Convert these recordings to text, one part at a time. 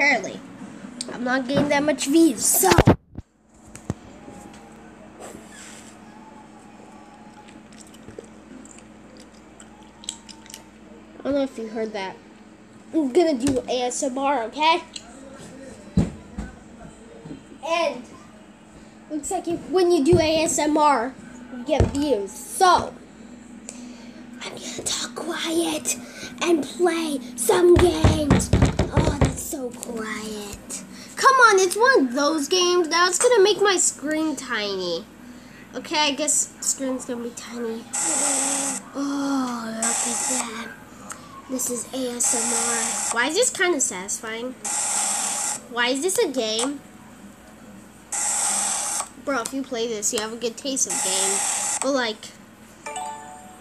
apparently. I'm not getting that much views, so. I don't know if you heard that. I'm gonna do ASMR, okay? And looks like if, when you do ASMR, you get views. So I'm gonna talk quiet and play some games. So quiet. Come on, it's one of those games. Now it's gonna make my screen tiny. Okay, I guess screen's gonna be tiny. Oh, look at that. This is ASMR. Why is this kind of satisfying? Why is this a game? Bro, if you play this, you have a good taste of game. But like,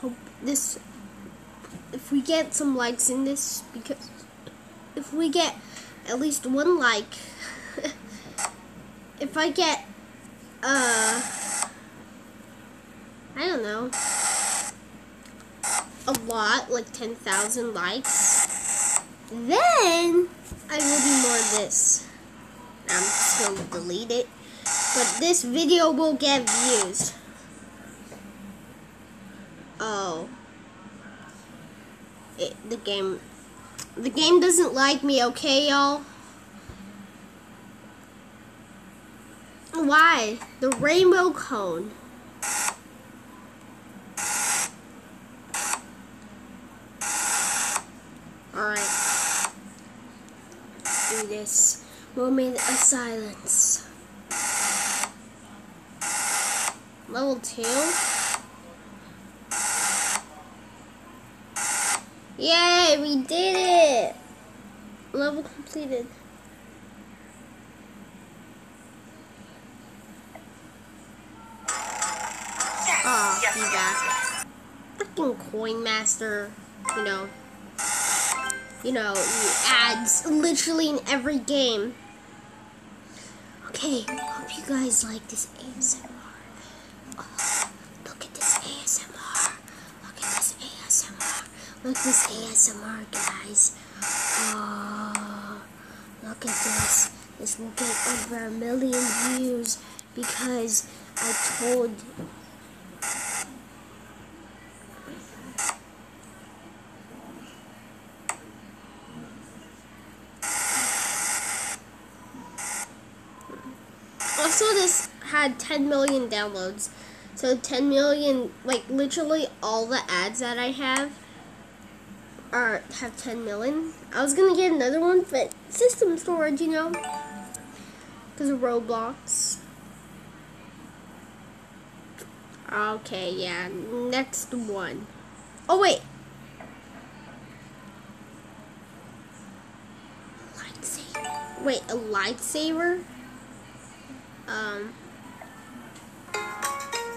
hope this, if we get some likes in this, because if we get at least one like, if I get, uh, I don't know, a lot, like 10,000 likes, then I will do more of this. I'm just going to delete it. But this video will get views. Oh. It, the game... The game doesn't like me, okay, y'all? Why? The rainbow cone. Alright. Do this. Moment of silence. Level 2? Yay, we did it! Level completed. Oh, he's back. Freaking Coin Master, you know. You know, ads literally in every game. Okay, hope you guys like this ASMR. Oh, look at this ASMR. Look at this ASMR. Look at this ASMR, guys. Oh, look at this. This will get over a million views because I told also this had 10 million downloads so 10 million like literally all the ads that i have are have 10 million i was gonna get another one but system storage you know because of roblox okay yeah next one. Oh wait lightsaber wait a lightsaber um.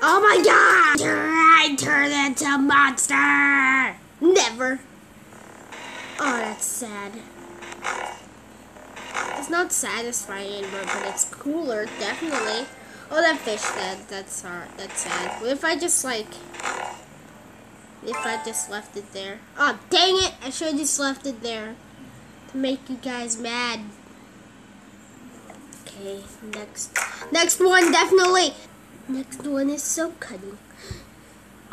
Oh my god! I turn into a monster! Never. Oh, that's sad. It's not satisfying, but, but it's cooler, definitely. Oh, that fish, that, that's hard, that's sad. What if I just, like, if I just left it there? Oh, dang it! I should have just left it there to make you guys mad. Okay, next. Next one, definitely. Next one is so cutting.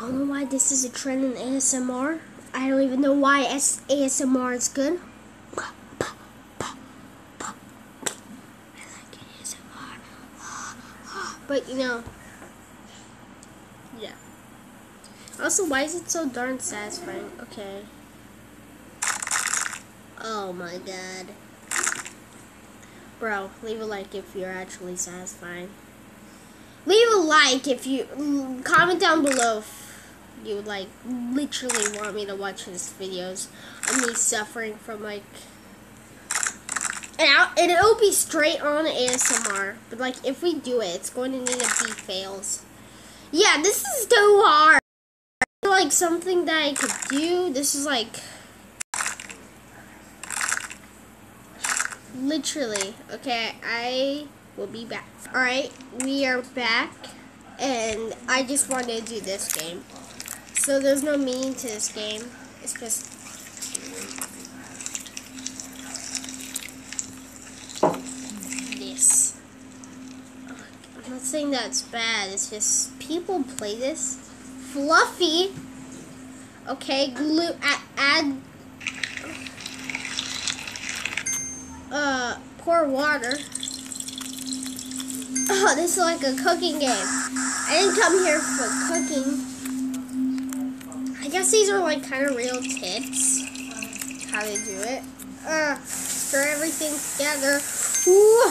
I don't know why this is a trend in ASMR. I don't even know why S ASMR is good. But, you know, yeah. Also, why is it so darn satisfying? Okay. Oh my god. Bro, leave a like if you're actually satisfied. Leave a like if you comment down below you like literally want me to watch his videos of me suffering from like and, I'll, and it'll be straight on ASMR. But like if we do it, it's going to need to be fails. Yeah, this is too hard. Like something that I could do. This is like literally. Okay, I will be back. Alright, we are back. And I just wanted to do this game. So there's no meaning to this game. It's just... This. I'm not saying that's bad, it's just people play this. Fluffy! Okay, glue, add, add uh, pour water. Oh, this is like a cooking game. I didn't come here for cooking. I guess these are like kind of real tips. How to do it. Uh, stir everything together. Ooh.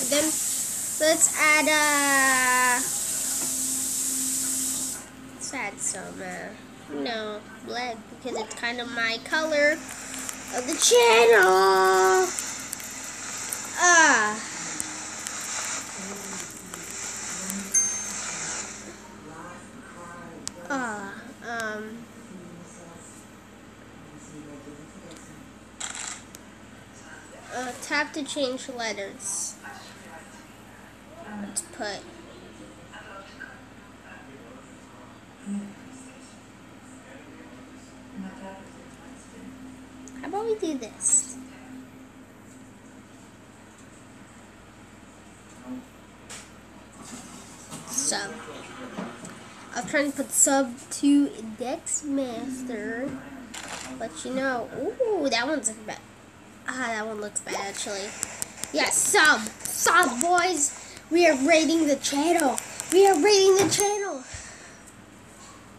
And then let's add, uh, let's add some, uh, no, blood because it's kind of my color of the channel. Ah. Ah, um. Uh, tap to change letters. Let's put. How about we do this? Sub. I was trying to put sub to Dex Master, but you know, ooh, that one's bad. Ah, that one looks bad actually. Yes, sub, sub, boys. We are raiding the channel. We are raiding the channel.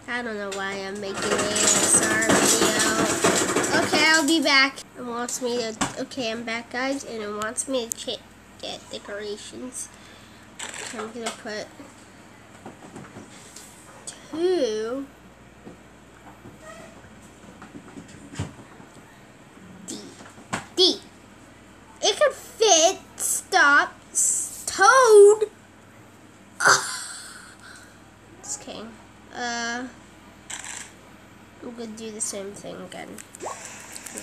I don't know why I'm making an ASR video. Okay, I'll be back. It wants me to. Okay, I'm back, guys, and it wants me to get decorations. I'm gonna put two D. D. It could fit. Stop. Toad. Just kidding. Uh, I'm gonna do the same thing again.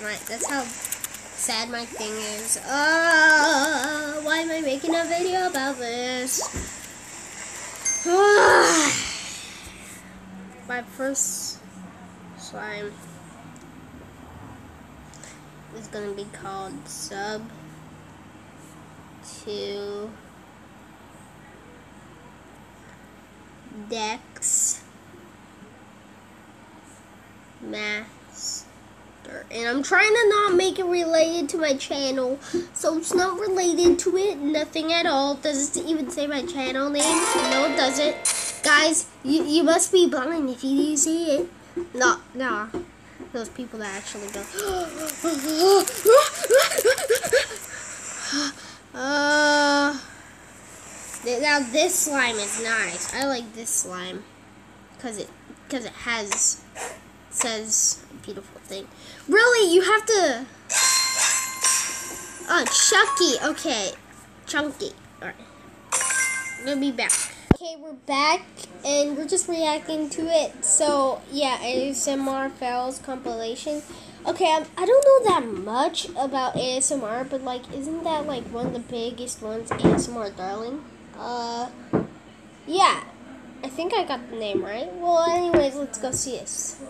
Right, that's how sad my thing is. Uh, why am I making a video about this? my first slime is gonna be called sub to Dex Master. And I'm trying to not make it related to my channel. So it's not related to it. Nothing at all. Does it even say my channel name? No, it doesn't. Guys, you, you must be blind if you didn't see it. No, no. Those people that actually go. uh, now this slime is nice. I like this slime because it because it has says a beautiful thing. Really, you have to. Oh, Chucky. Okay, chunky. All right, gonna be back. Okay, we're back and we're just reacting to it. So yeah, ASMR fails compilation. Okay, I'm, I don't know that much about ASMR, but like, isn't that like one of the biggest ones, ASMR Darling? Uh, yeah, I think I got the name right. Well, anyways, let's go see this.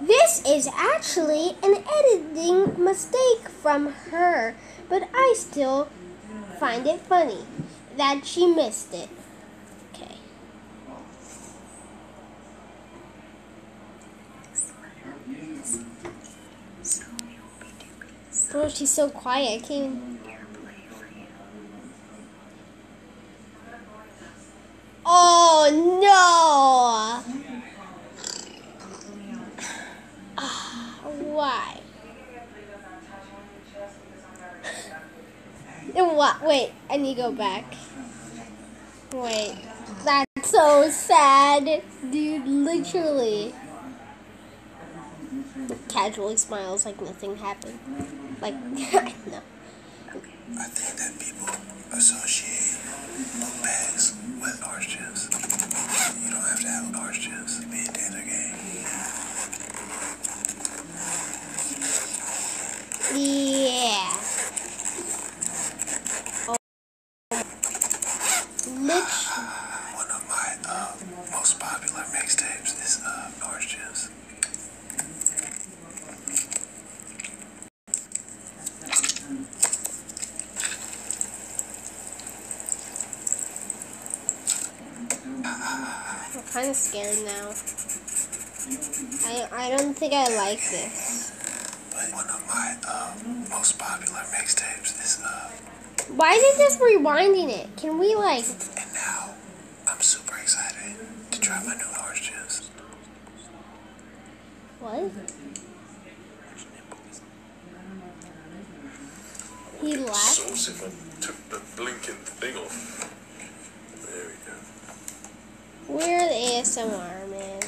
This is actually an editing mistake from her, but I still find it funny that she missed it. Okay. Oh, she's so quiet. I can't. Oh no! Ah, why? what? Wait, I need to go back. Wait, that's so sad, dude. Literally, casually smiles like nothing happened. Like no. I think that people associate book bags with orange juice. You don't have to have orange juice to be a Taylor game. Yeah. Oh. Mitch. One of my uh, most popular mixtapes is uh, orange juice. kind of scared now. I I don't think I like this. One of my uh, most popular mixtapes is uh, Why is it just rewinding it? Can we like? and now I'm super excited to try my new orange juice. What? He laughed. sauce if I took the blinking thing off. There we go. We're the ASMR man.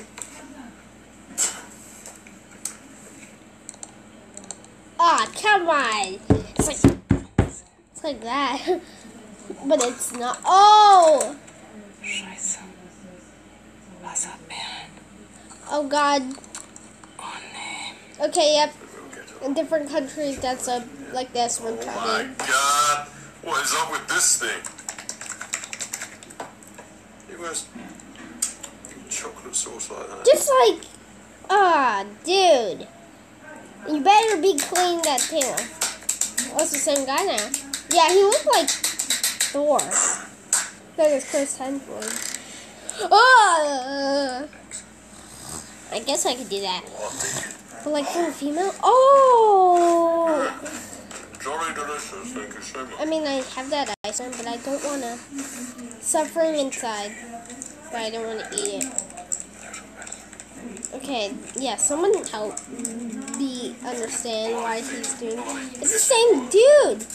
Ah, come on! It's like it's like that, but it's not. Oh, Scheiße. Was up, man? oh God. Oh, nee. Okay, yep. We'll get up. In different countries, that's a like this one Oh my trending. god! What is up with this thing? It was chocolate sauce like that. Just like, ah, dude. You better be cleaning that tail. Oh, it's the same guy now. Yeah, he looked like Thor. That is Chris Hemsworth. Oh! I guess I could do that. I'll take it. But like for a female? Oh! Jolly delicious, thank you so much. I mean, I have that ice cream, but I don't want to. Suffering inside. But I don't want to eat it. Okay, yeah, someone help me understand why he's doing It's the same dude!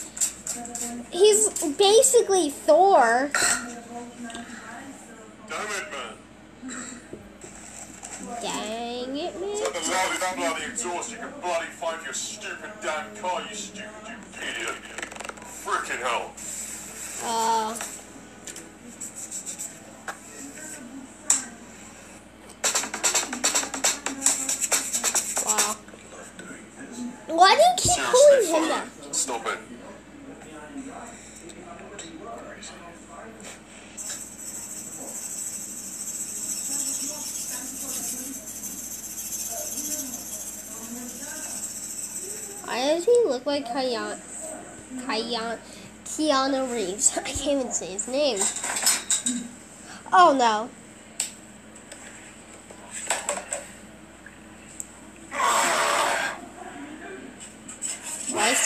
He's basically Thor. Damn it, man. Dang it, man. that the bloody exhaust you can bloody find your stupid damn car, you stupid, you idiot. Frickin' hell. Uh. Do you keep Seriously, him? Stop it. Why does he look like Kyan, Keanu Reeves? I can't even say his name. Oh no.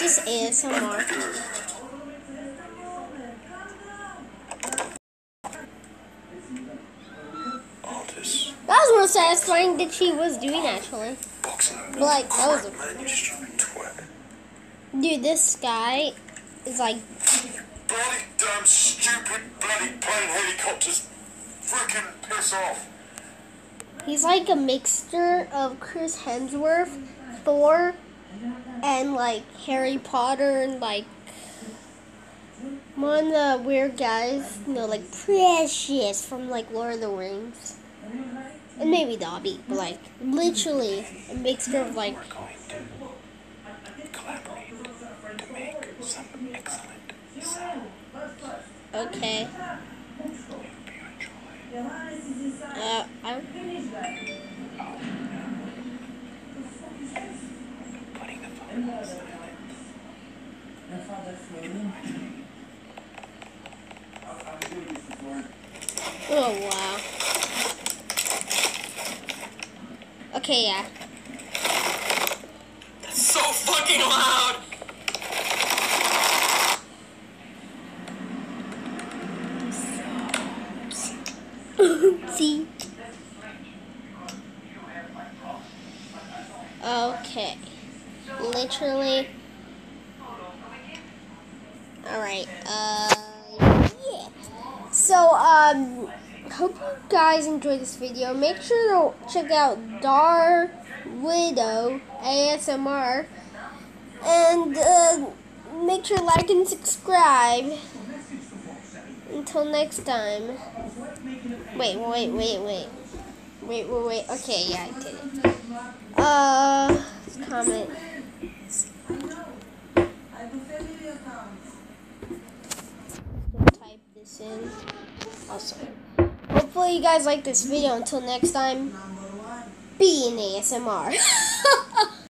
Why is ASMR? That was more satisfying than she was doing actually. boxing. Like, that was a-. Dude, this guy is like, Bloody damn stupid bloody plane helicopters. Frickin' piss off. he's like a mixture of Chris Hemsworth, Thor, and like Harry Potter and like one of the weird guys, you know, like Precious from like Lord of the Rings. And maybe Dobby, but like literally a mixture of like We're going to collaborate to make some excellent sound. okay. We hope you enjoy. Uh, I, Putting the phone on silent. Oh wow. Okay, yeah. That's so fucking loud! See. Okay. Literally. Alright, uh, yeah. So, um, hope you guys enjoyed this video. Make sure to check out Dar Widow ASMR. And, uh, make sure to like and subscribe. Until next time. Wait, wait, wait, wait. Wait, wait, wait. Okay, yeah, I did it. Uh, comment. Just Awesome. Hopefully you guys like this video. Until next time, be an ASMR.